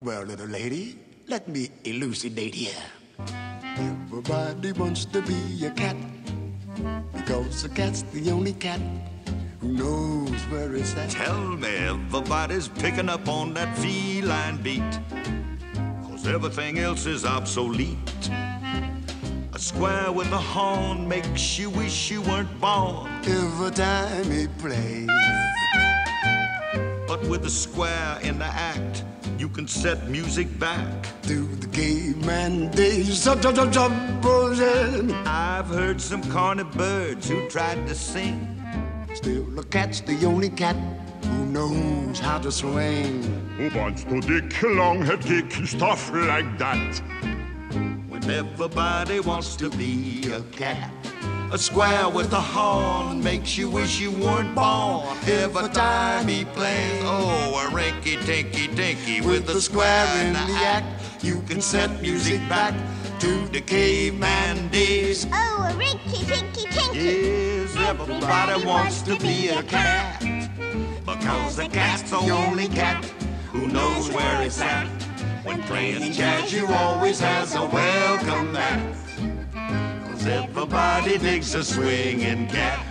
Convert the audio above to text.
Well, little lady, let me elucidate here. Everybody wants to be a cat because a cat's the only cat who knows where it's at. Tell me everybody's picking up on that feline beat. Cause everything else is obsolete. A square with a horn makes you wish you weren't born. Every time he plays. But with a square in the act, you can set music back. To the caveman days. I've heard some corny birds who tried to sing. Still, the cat's the only cat who knows how to swing. Who wants to dick, longhead kick, stuff like that? When everybody wants to be a cat. A square with a horn makes you wish you weren't born. Every time he plays, oh, a rinky tinky dinky with a square in the act. You can set music back to the caveman days. Oh, a rinky tinky tinky. Yes, everybody wants to be a cat. Because the cat's the only cat who knows where it's at. When playing jazz, you always has a welcome mat. Cause everybody digs a swinging cat.